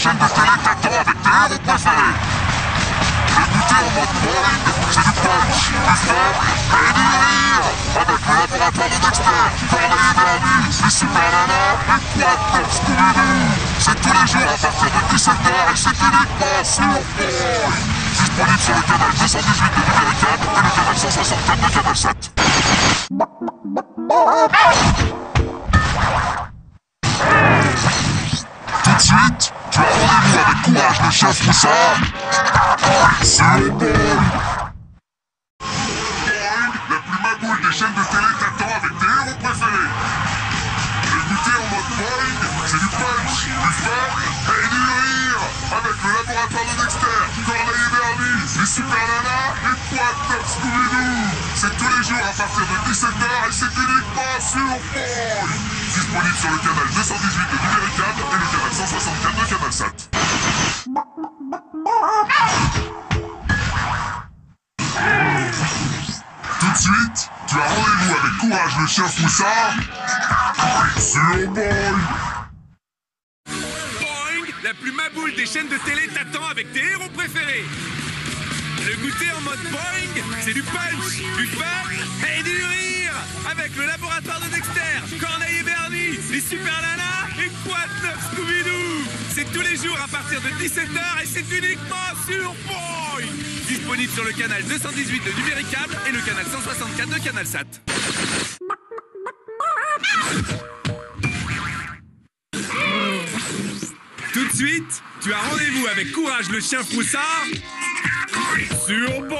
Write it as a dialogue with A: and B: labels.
A: chaîne de télé t'attend avec tes héros préférés. Écoutez en mode boring, c'est du punch, du fun et du rire. Avec le laboratoire de Dexter, Corneille et Bernie, les Super Nanas et Quad Scooby-Doo. C'est tous les jours à partir de 17h et c'est uniquement sur Boy. Disponible sur le canal 218 de Numéricable et le canal 164 de Canal 7. Courage le chef Moussard. C'est Boy. Boing, la plus maboule des chaînes de télé t'attend avec tes héros préférés. Écoutez en mode Boing, c'est du punch, du fun et du rire. Avec le laboratoire de Dexter, Corneille et Bernie, les Super Nanas et Quad Top Scooby-Doo. C'est tous les jours à partir de 17h et c'est uniquement sur Boy. Disponible sur le canal 218 de Numéricable Tout de suite, tu as rendez-vous avec Courage le chien foussard sur Boy.
B: Boing La plus maboule des chaînes de télé t'attend avec tes héros préférés. Le goûter en mode Boing, c'est du punch, du fun et du rire. Avec le laboratoire de Dexter, Corneille et Bernie, les Super Nanas et Quad Neuf Scooby-Doo. C'est tous les jours à partir de 17h et c'est uniquement sur Boing Disponible sur le canal 218 de Numéricable et le canal 164 de Canal Sat. Tout de suite, tu as rendez-vous avec Courage le chien froussard sur Boy